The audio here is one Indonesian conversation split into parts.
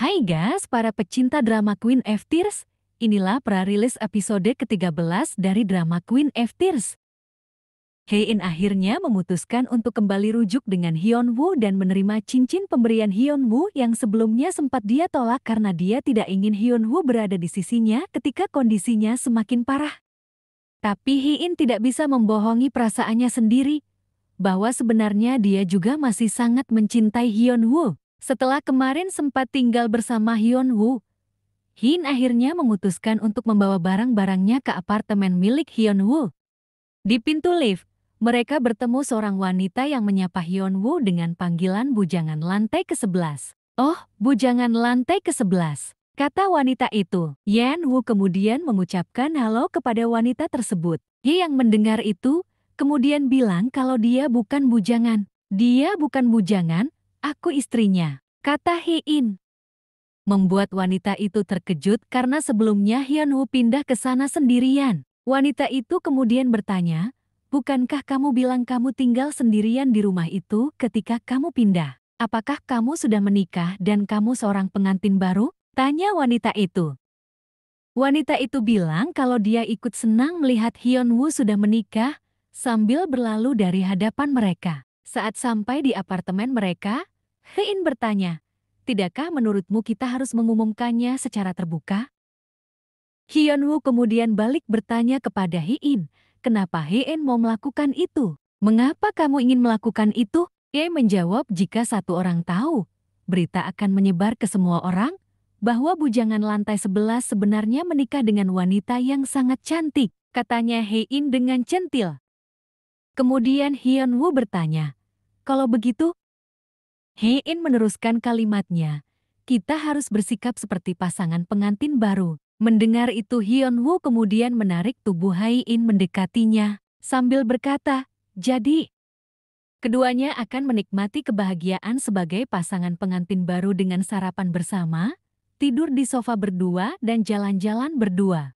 Hai guys, para pecinta drama Queen F Tears. Inilah pra-rilis episode ke-13 dari drama Queen F Tears. Hein akhirnya memutuskan untuk kembali rujuk dengan Hyun Woo dan menerima cincin pemberian Hyun Woo yang sebelumnya sempat dia tolak karena dia tidak ingin Hyun Woo berada di sisinya ketika kondisinya semakin parah. Tapi Hein tidak bisa membohongi perasaannya sendiri, bahwa sebenarnya dia juga masih sangat mencintai Hyun Woo. Setelah kemarin sempat tinggal bersama Hyun Woo, Hin akhirnya memutuskan untuk membawa barang-barangnya ke apartemen milik Hyun Woo. Di pintu lift, mereka bertemu seorang wanita yang menyapa Hyun Woo dengan panggilan bujangan lantai ke-11. Oh, bujangan lantai ke-11. Kata wanita itu, Yan Woo kemudian mengucapkan halo kepada wanita tersebut. Hye yang mendengar itu, kemudian bilang kalau dia bukan bujangan. Dia bukan bujangan, aku istrinya. Kata Hye-in. Membuat wanita itu terkejut karena sebelumnya Hyun Woo pindah ke sana sendirian. Wanita itu kemudian bertanya, Bukankah kamu bilang kamu tinggal sendirian di rumah itu ketika kamu pindah? Apakah kamu sudah menikah dan kamu seorang pengantin baru? Tanya wanita itu. Wanita itu bilang kalau dia ikut senang melihat Hyun Woo sudah menikah sambil berlalu dari hadapan mereka. Saat sampai di apartemen mereka, Hein bertanya, Tidakkah menurutmu kita harus mengumumkannya secara terbuka? Hyun Woo kemudian balik bertanya kepada Hein, Kenapa Hien mau melakukan itu? Mengapa kamu ingin melakukan itu? Ye menjawab jika satu orang tahu, berita akan menyebar ke semua orang bahwa bujangan lantai sebelas sebenarnya menikah dengan wanita yang sangat cantik, katanya Hein dengan centil. Kemudian Hyun Woo bertanya, kalau begitu? Hein meneruskan kalimatnya, kita harus bersikap seperti pasangan pengantin baru. Mendengar itu Hyun Woo kemudian menarik tubuh Hai In mendekatinya, sambil berkata, jadi, keduanya akan menikmati kebahagiaan sebagai pasangan pengantin baru dengan sarapan bersama, tidur di sofa berdua dan jalan-jalan berdua.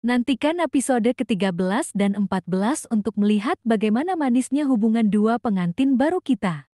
Nantikan episode ke-13 dan 14 untuk melihat bagaimana manisnya hubungan dua pengantin baru kita.